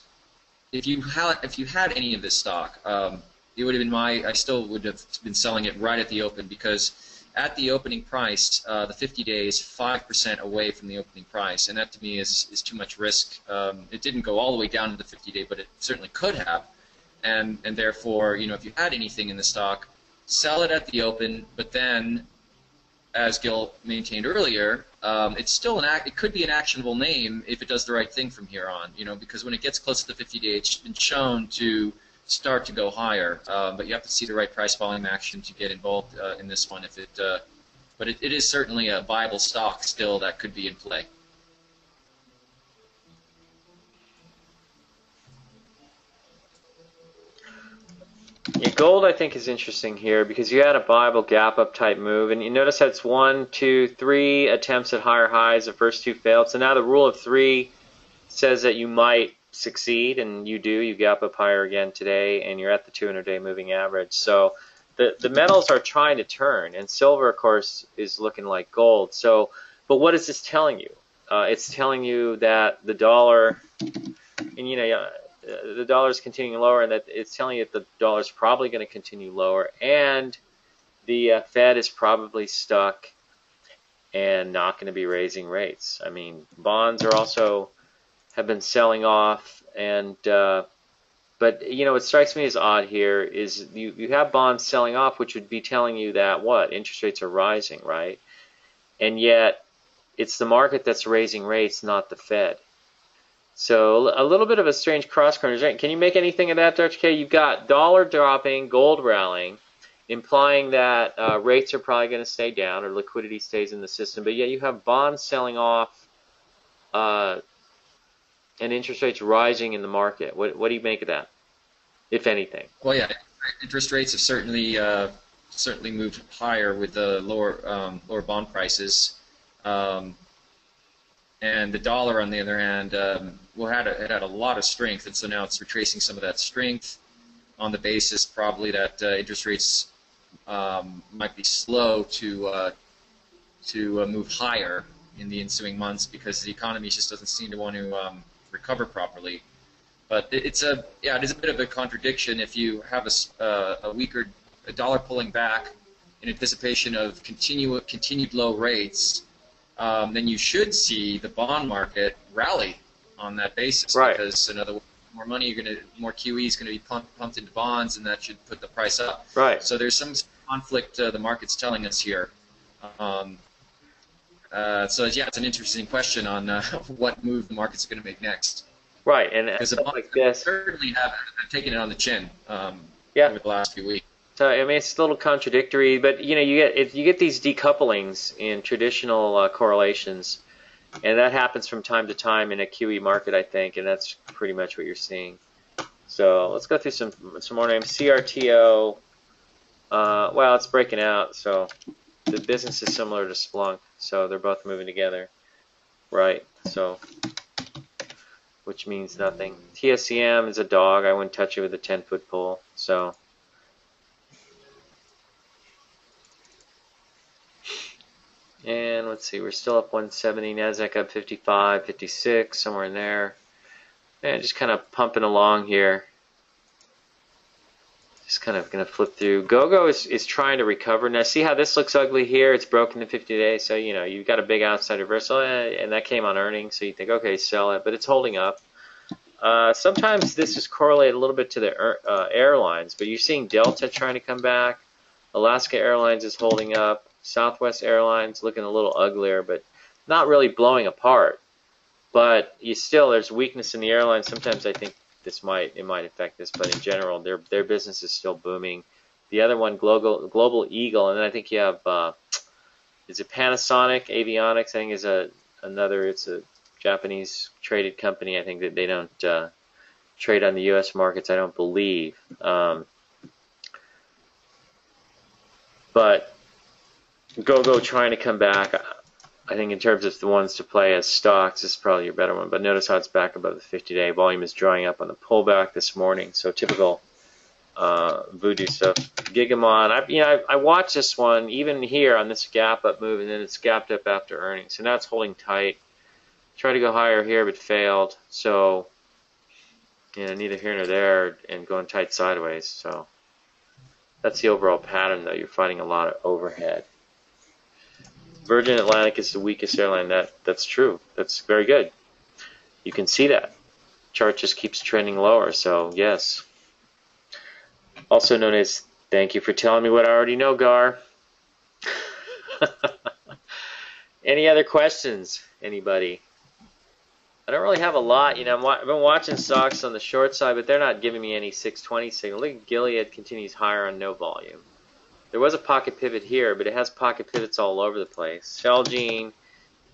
if you had if you had any of this stock, um, it would have been my I still would have been selling it right at the open because at the opening price, uh, the 50 days five percent away from the opening price, and that to me is is too much risk. Um, it didn't go all the way down to the 50 day, but it certainly could have, and and therefore you know if you had anything in the stock, sell it at the open, but then as Gil maintained earlier, um, it's still an act. It could be an actionable name if it does the right thing from here on. You know, because when it gets close to the 50 day, it's been shown to start to go higher. Um, but you have to see the right price volume action to get involved uh, in this one. If it, uh, but it, it is certainly a viable stock still that could be in play. Yeah, gold I think is interesting here because you had a buyable gap up type move, and you notice that's one, two, three attempts at higher highs. The first two failed. So now the rule of three says that you might succeed, and you do. You gap up higher again today, and you're at the 200-day moving average. So the the metals are trying to turn, and silver, of course, is looking like gold. So, but what is this telling you? Uh, it's telling you that the dollar, and you know the dollar is continuing lower, and that it's telling you that the dollar is probably going to continue lower, and the uh, Fed is probably stuck and not going to be raising rates. I mean, bonds are also have been selling off, and uh, but you know what strikes me as odd here is you you have bonds selling off, which would be telling you that what interest rates are rising, right? And yet it's the market that's raising rates, not the Fed. So a little bit of a strange cross current. Can you make anything of that, Dr. K? You've got dollar dropping, gold rallying, implying that uh, rates are probably going to stay down or liquidity stays in the system. But yet you have bonds selling off uh, and interest rates rising in the market. What, what do you make of that, if anything? Well, yeah, interest rates have certainly uh, certainly moved higher with the lower um, lower bond prices. Um, and the dollar, on the other hand, um, well, had a, it had a lot of strength, and so now it's retracing some of that strength on the basis probably that uh, interest rates um, might be slow to uh, to uh, move higher in the ensuing months because the economy just doesn't seem to want to um, recover properly. But it's a yeah, it is a bit of a contradiction if you have a, uh, a weaker a dollar pulling back in anticipation of continue, continued low rates um, then you should see the bond market rally on that basis right. because in other words, more money you're going to more QE is going to be pumped, pumped into bonds and that should put the price up. Right. So there's some conflict uh, the market's telling us here. Um, uh, so yeah, it's an interesting question on uh, what move the market's going to make next. Right, and because the bonds like certainly have, have taken it on the chin. Um, yeah. over the last few weeks. So I mean, it's a little contradictory, but you know, you get you get these decouplings in traditional uh, correlations, and that happens from time to time in a QE market, I think, and that's pretty much what you're seeing. So let's go through some some more names. CRTO. Uh, well, it's breaking out, so the business is similar to Splunk, so they're both moving together, right? So, which means nothing. TSCM is a dog. I wouldn't touch it with a 10 foot pole. So. And let's see, we're still up 170, NASDAQ up 55, 56, somewhere in there. And just kind of pumping along here. Just kind of going to flip through. GoGo is, is trying to recover. Now, see how this looks ugly here? It's broken in 50 days. So, you know, you've got a big outside reversal, eh, and that came on earnings. So you think, okay, sell it. But it's holding up. Uh, sometimes this is correlated a little bit to the uh, airlines, but you're seeing Delta trying to come back. Alaska Airlines is holding up. Southwest Airlines looking a little uglier, but not really blowing apart. But you still, there's weakness in the airlines. Sometimes I think this might it might affect this, but in general, their their business is still booming. The other one, Global Global Eagle, and then I think you have uh, is it Panasonic Avionics? I think is a another. It's a Japanese traded company. I think that they don't uh, trade on the U.S. markets. I don't believe. Um, but GoGo trying to come back. I think in terms of the ones to play as stocks, this is probably your better one. But notice how it's back above the 50-day. Volume is drawing up on the pullback this morning. So typical uh, voodoo stuff. Gigamon, I, you know, I, I watched this one even here on this gap up move, and then it's gapped up after earnings. So now it's holding tight. Tried to go higher here, but failed. So, you know, neither here nor there, and going tight sideways. So that's the overall pattern, though. You're fighting a lot of overhead. Virgin Atlantic is the weakest airline. That that's true. That's very good. You can see that. Chart just keeps trending lower. So yes. Also known as thank you for telling me what I already know, Gar. Any other questions? Anybody? I don't really have a lot. You know, i have been watching stocks on the short side, but they're not giving me any 620 signal. Look Gilead continues higher on no volume. There was a pocket pivot here, but it has pocket pivots all over the place. Celgene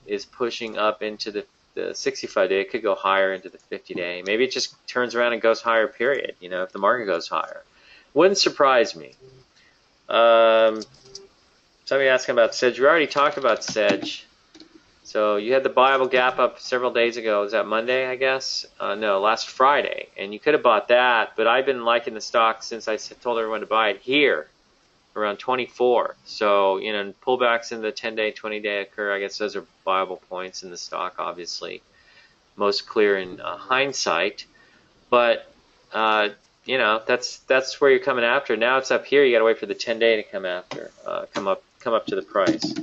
is pushing up into the, the 65 day. It could go higher into the 50 day. Maybe it just turns around and goes higher, period, you know, if the market goes higher. Wouldn't surprise me. Um, somebody asking about Sedge. We already talked about Sedge. So you had the buyable gap up several days ago. Was that Monday, I guess? Uh, no, last Friday. And you could have bought that, but I've been liking the stock since I told everyone to buy it here around 24. So, you know, pullbacks in the 10 day, 20 day occur. I guess those are viable points in the stock, obviously. Most clear in uh, hindsight. But, uh, you know, that's that's where you're coming after. Now it's up here. You got to wait for the 10 day to come after, uh, come up, come up to the price.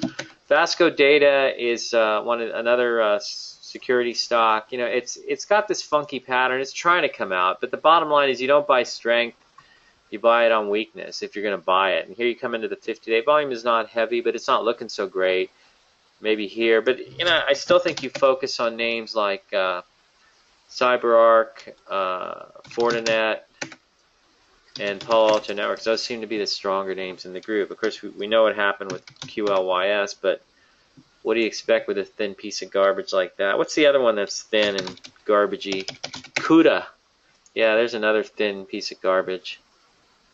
Vasco Data is uh, one another uh, security stock. You know, it's it's got this funky pattern. It's trying to come out, but the bottom line is you don't buy strength you buy it on weakness if you're going to buy it. And here you come into the 50 day volume is not heavy, but it's not looking so great. Maybe here, but you know, I still think you focus on names like uh, CyberArk, uh, Fortinet, and Palo Alto Networks. Those seem to be the stronger names in the group. Of course, we, we know what happened with QLYS, but what do you expect with a thin piece of garbage like that? What's the other one that's thin and garbagey? CUDA. Yeah, there's another thin piece of garbage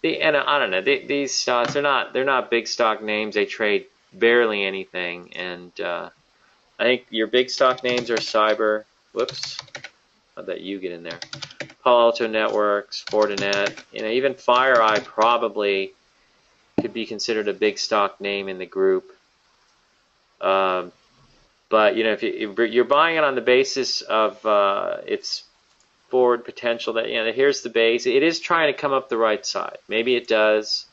the and I don't know they, these stocks they're not they're not big stock names. They trade barely anything, and uh, I think your big stock names are Cyber. Whoops, how'd that you get in there? Palo Alto Networks, Fortinet, you know even FireEye probably could be considered a big stock name in the group. Um, but you know if, you, are buying it on the basis of uh, its forward potential that, you know, here's the base. It is trying to come up the right side. Maybe it does.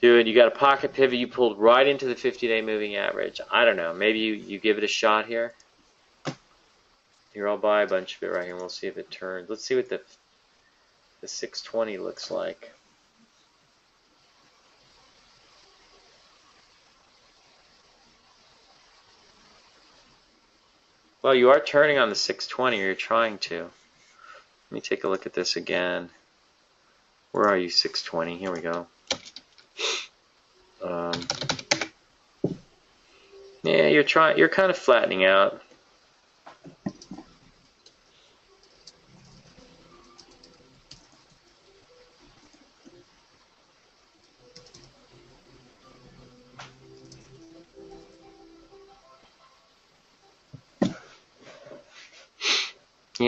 Do it. You got a pocket pivot. You pulled right into the 50-day moving average. I don't know. Maybe you, you give it a shot here. Here, I'll buy a bunch of it right here. We'll see if it turns. Let's see what the the 620 looks like. Well, you are turning on the 620, or you're trying to. Let me take a look at this again. Where are you? 620. Here we go. Um, yeah, you're trying. You're kind of flattening out.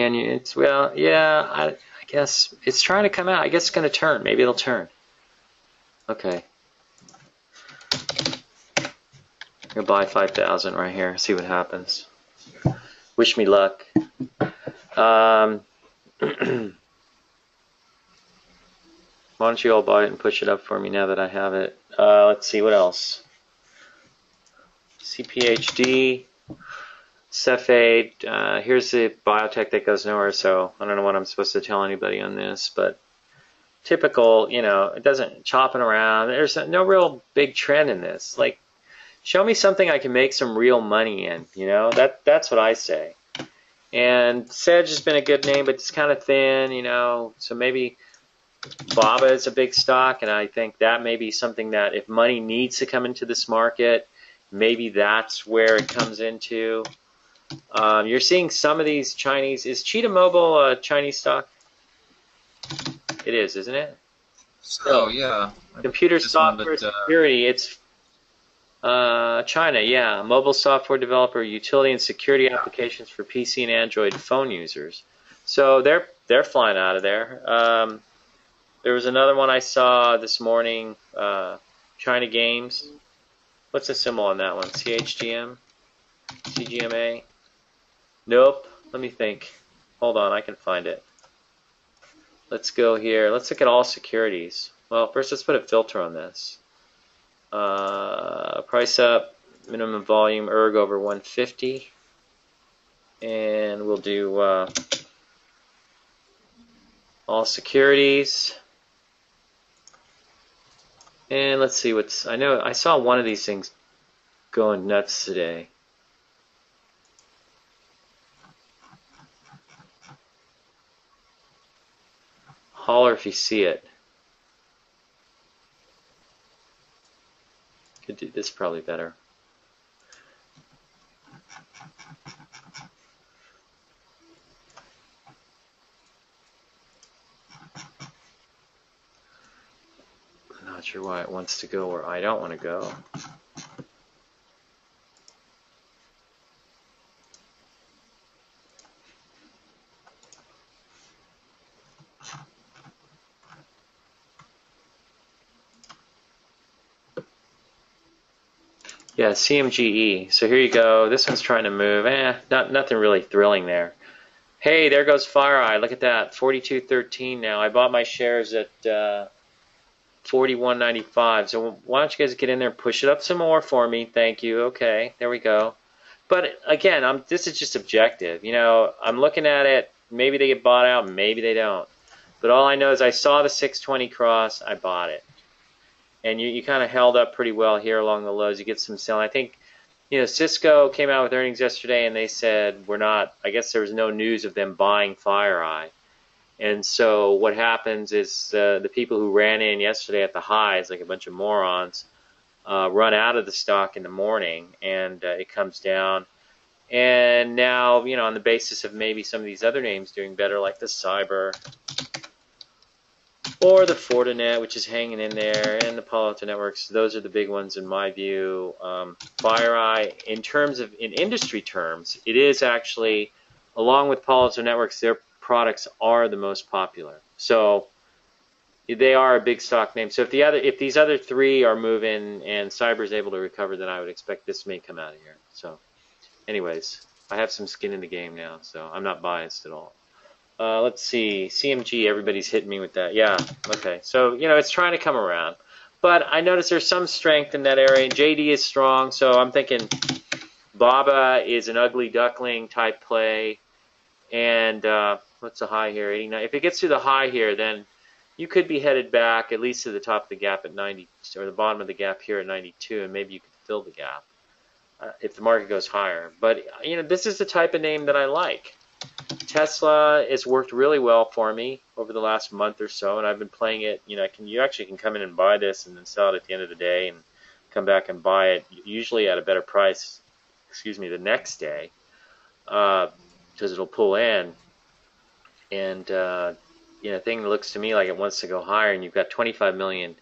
And you- it's well, yeah. I, I guess it's trying to come out. I guess it's going to turn. Maybe it'll turn. Okay. I'll buy five thousand right here. See what happens. Wish me luck. Um, why don't you all buy it and push it up for me now that I have it? Uh, let's see what else. CPHD. Cepheid, uh, here's the biotech that goes nowhere, so I don't know what I'm supposed to tell anybody on this, but typical, you know, it doesn't chopping around. There's no real big trend in this. Like, show me something I can make some real money in, you know? That that's what I say. And Sedge has been a good name, but it's kind of thin, you know. So maybe Baba is a big stock, and I think that may be something that if money needs to come into this market, maybe that's where it comes into. Um, you're seeing some of these Chinese. Is Cheetah Mobile a Chinese stock? It is, isn't it? So yeah, Computer software but, uh, security. It's uh, China, yeah. Mobile software developer, utility and security applications for PC and Android phone users. So they're they're flying out of there. Um, there was another one I saw this morning. Uh, China Games. What's the symbol on that one? CHGM, CGMA. Nope. Let me think. Hold on, I can find it. Let's go here. Let's look at all securities. Well, first let's put a filter on this. Uh, price up, minimum volume, erg over 150. And we'll do uh, all securities. And let's see what's. I know I saw one of these things going nuts today. Holler if you see it. Could do this probably better. I'm not sure why it wants to go where I don't want to go. Yeah, CMGE. So here you go. This one's trying to move. Eh, not nothing really thrilling there. Hey, there goes FireEye. Look at that, 42.13 now. I bought my shares at uh, 41.95. So why don't you guys get in there and push it up some more for me? Thank you. Okay, there we go. But again, I'm this is just objective. You know, I'm looking at it. Maybe they get bought out, maybe they don't. But all I know is I saw the 620 cross. I bought it and you, you kind of held up pretty well here along the lows. You get some selling. I think, you know, Cisco came out with earnings yesterday and they said we're not. I guess there was no news of them buying FireEye, and so what happens is uh, the people who ran in yesterday at the highs, like a bunch of morons, uh, run out of the stock in the morning, and uh, it comes down. And now, you know, on the basis of maybe some of these other names doing better, like the Cyber, or the Fortinet, which is hanging in there, and the Palo Alto Networks. Those are the big ones in my view. Um, FireEye, in terms of in industry terms, it is actually, along with Palo Alto Networks, their products are the most popular. So they are a big stock name. So if the other, if these other three are moving and Cyber is able to recover, then I would expect this may come out of here. So, anyways, I have some skin in the game now, so I'm not biased at all. Uh, let's see, CMG. Everybody's hitting me with that. Yeah. Okay. So you know, it's trying to come around, but I notice there's some strength in that area. And JD is strong, so I'm thinking Baba is an ugly duckling type play. And uh, what's the high here? 89. If it gets to the high here, then you could be headed back at least to the top of the gap at 90, or the bottom of the gap here at 92, and maybe you could fill the gap uh, if the market goes higher. But you know, this is the type of name that I like. Tesla has worked really well for me over the last month or so, and I've been playing it. You know, I can you actually can come in and buy this and then sell it at the end of the day, and come back and buy it usually at a better price. Excuse me, the next day, because uh, it'll pull in, and uh, you know, thing looks to me like it wants to go higher, and you've got 25 million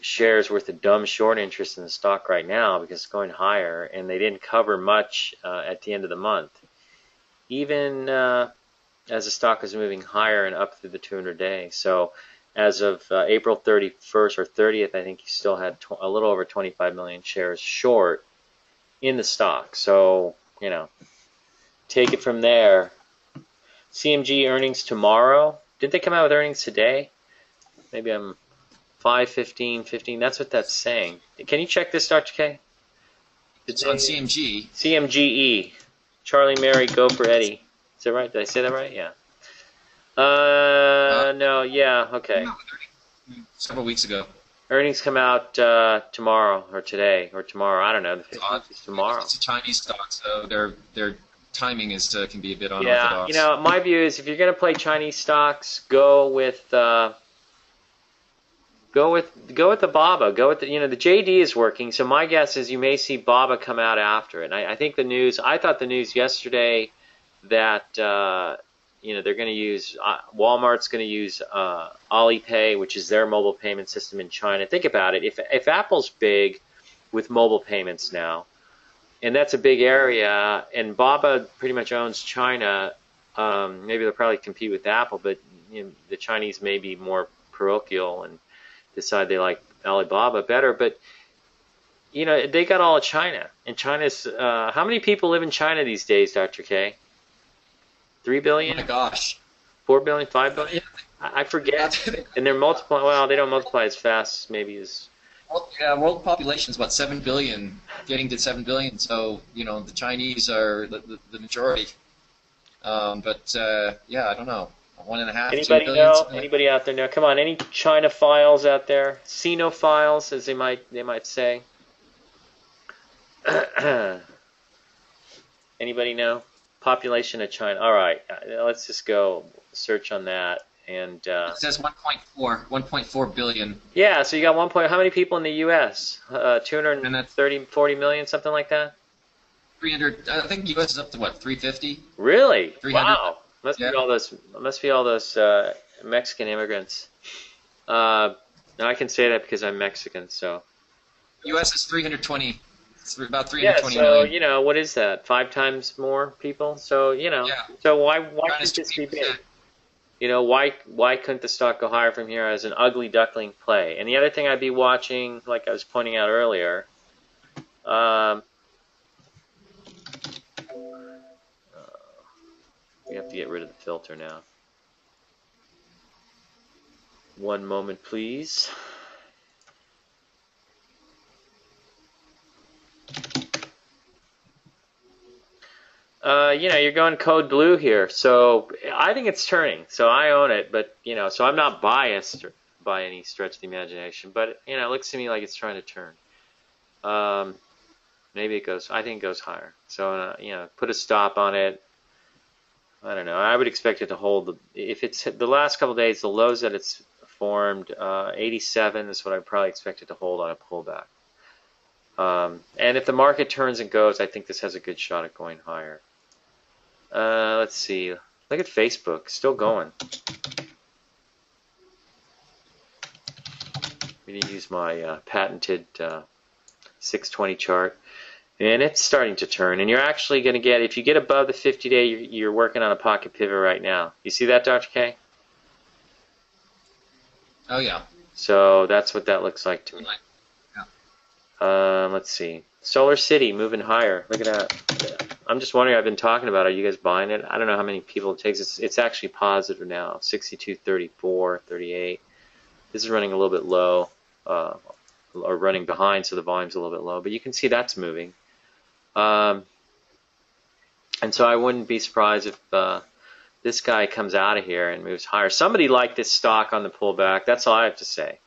shares worth of dumb short interest in the stock right now because it's going higher, and they didn't cover much uh, at the end of the month. Even uh, as the stock is moving higher and up through the 200 day. So as of uh, April 31st or 30th, I think you still had a little over 25 million shares short in the stock. So, you know, take it from there. CMG earnings tomorrow. Did they come out with earnings today? Maybe I'm 5, 15, 15. That's what that's saying. Can you check this, Dr. K? It's on CMG. CMGE. Charlie Mary Go for Eddie. Is that right? Did I say that right? Yeah. Uh, uh no, yeah, okay. Several weeks ago. Earnings come out uh, tomorrow or today or tomorrow. I don't know. The 15th is tomorrow. It's a Chinese stock, so their their timing is uh, can be a bit unorthodox. Yeah, you know, my view is if you're going to play Chinese stocks, go with uh, go with go with the Baba. Go with the you know the JD is working. So my guess is you may see Baba come out after it. And I, I think the news. I thought the news yesterday that uh, you know they're going to use uh, Walmart's going to use uh, Alipay, which is their mobile payment system in China. Think about it. If if Apple's big with mobile payments now, and that's a big area, and Baba pretty much owns China. Um, maybe they'll probably compete with Apple, but you know, the Chinese may be more parochial and decide they like Alibaba better. But you know, they got all of China, and China's uh, how many people live in China these days, Dr. K? Three billion? Oh my gosh. Four billion, five billion? I forget. and they're multiplying. Well, they don't multiply as fast, maybe as. Well, yeah, world population is about seven billion, getting to seven billion. So you know, the Chinese are the, the, the majority. Um, but uh, yeah, I don't know one and a half. Anybody know? Anybody out there know? Come on, any China files out there? Sinophiles, as they might they might say. Anybody know? Population of China. All right, uh, let's just go search on that. And uh, it says 1.4, 1.4 billion. Yeah, so you got one point. How many people in the U.S.? Uh, 230, 40 million, something like that. 300. I think U.S. is up to what? 350. Really? 300. Wow. Must yeah. be all those. Must be all those uh, Mexican immigrants. Uh, and I can say that because I'm Mexican. So. U.S. is 320. about 320 yeah, so, million. you know, what is that? Five times more people. So you know. Yeah. So why why can't this be big? You know, why why couldn't the stock go higher from here as an ugly duckling play? And the other thing I'd be watching, like I was pointing out earlier, um, We have to get rid of the filter now. One moment, please. Uh, you know, you're going code blue here, so I think it's turning. So I own it, but you know, so I'm not biased by any stretch of the imagination. But you know, it looks to me like it's trying to turn. Um, maybe it goes. I think it goes higher. So uh, you know, put a stop on it. I don't know. I would expect it to hold. The, if it's the last couple days, the lows that it's formed, uh, 87 is what I probably expect it to hold on a pullback. Um, and if the market turns and goes, I think this has a good shot at going higher. Uh, let's see. Look at Facebook, still going. I'm going to use my uh, patented uh, 620 chart and it's starting to turn. And you're actually going to get, if you get above the 50 day, you're working on a pocket pivot right now. You see that, Dr. K? Oh, yeah. So that's what that looks like to me. Yeah. Um, let's see. SolarCity moving higher. Look at that. I'm just wondering, I've been talking about, are you guys buying it? I don't know how many people it takes. It's, it's actually positive now, 62, 34, 38. This is running a little bit low, uh, or running behind, so the volume's a little bit low. But you can see that's moving. Um, and so I wouldn't be surprised if uh, this guy comes out of here and moves higher. Somebody liked this stock on the pullback. That's all I have to say.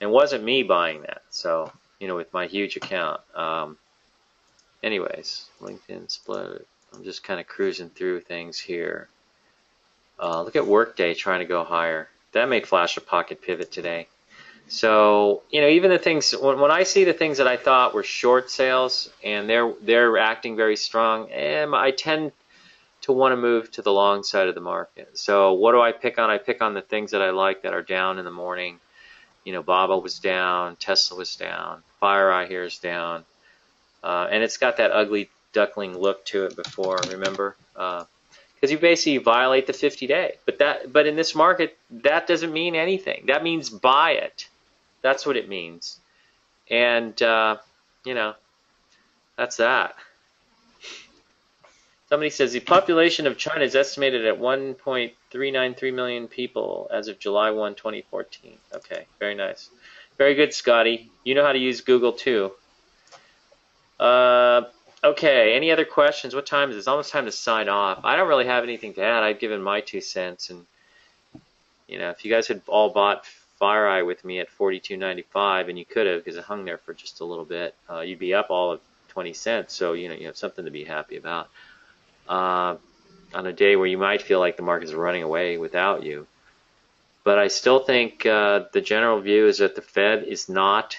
It wasn't me buying that. So, you know, with my huge account. Um, anyways, LinkedIn split. I'm just kind of cruising through things here. Uh, look at Workday trying to go higher. That may flash a pocket pivot today. So you know, even the things when, when I see the things that I thought were short sales and they're they're acting very strong, eh, I tend to want to move to the long side of the market. So what do I pick on? I pick on the things that I like that are down in the morning. You know, Baba was down, Tesla was down, FireEye here is down, uh, and it's got that ugly duckling look to it before. Remember? Because uh, you basically violate the 50 day, but that but in this market that doesn't mean anything. That means buy it. That's what it means, and uh, you know, that's that. Somebody says the population of China is estimated at 1.393 million people as of July 1, 2014. Okay, very nice. Very good, Scotty. You know how to use Google too. Uh, okay, any other questions? What time is it? It's almost time to sign off. I don't really have anything to add. I've given my two cents, and you know, if you guys had all bought FireEye with me at 42.95, and you could have because it hung there for just a little bit, uh, you'd be up all of 20 cents. So you know, you have something to be happy about uh, on a day where you might feel like the market is running away without you. But I still think uh, the general view is that the Fed is not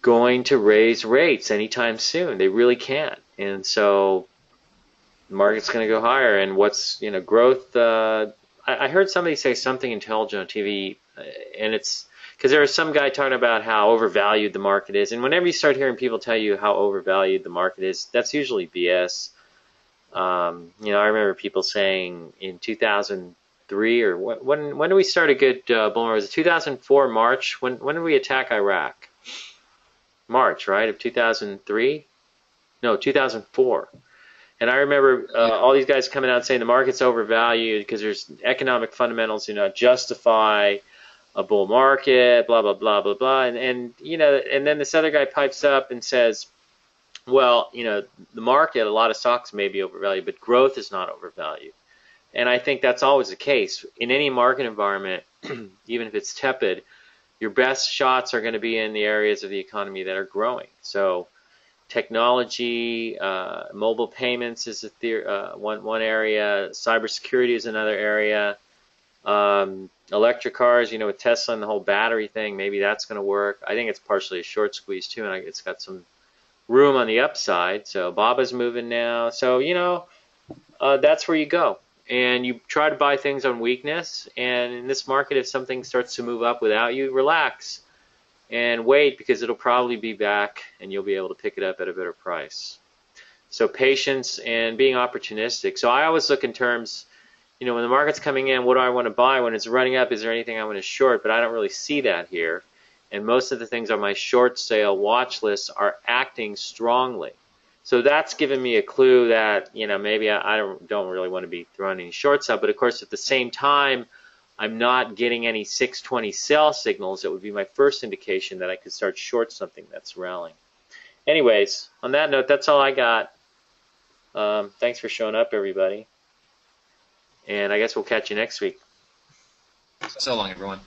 going to raise rates anytime soon. They really can't. And so the market's going to go higher. And what's, you know, growth. Uh, I, I heard somebody say something intelligent on TV, uh, and it's because there was some guy talking about how overvalued the market is. And whenever you start hearing people tell you how overvalued the market is, that's usually BS. Um, you know, I remember people saying in 2003 or when when did we start a good uh, bull market? Was it 2004 March? When when did we attack Iraq? March, right, of 2003? No, 2004. And I remember uh, all these guys coming out saying the market's overvalued because there's economic fundamentals do not justify a bull market, blah blah blah blah blah. And and you know, and then this other guy pipes up and says, well, you know, the market, a lot of stocks may be overvalued, but growth is not overvalued. And I think that's always the case. In any market environment, even if it's tepid, your best shots are going to be in the areas of the economy that are growing. So, technology, uh, mobile payments is a the- uh, one one area. Cybersecurity is another area. Um, electric cars, you know, with Tesla and the whole battery thing, maybe that's going to work. I think it's partially a short squeeze too, and it's got some room on the upside. So Baba's moving now. So, you know, uh, that's where you go. And you try to buy things on weakness. And in this market, if something starts to move up without you, relax and wait because it'll probably be back and you'll be able to pick it up at a better price. So patience and being opportunistic. So I always look in terms, you know, when the market's coming in, what do I want to buy? When it's running up, is there anything I want to short? But I don't really see that here and most of the things on my short sale watch list are acting strongly. So that's given me a clue that you know maybe I, I don't, don't really want to be throwing any shorts up. But of course, at the same time, I'm not getting any 620 sell signals. That would be my first indication that I could start short something that's rallying. Anyways, on that note, that's all I got. Um, thanks for showing up, everybody. And I guess we'll catch you next week. So long, everyone.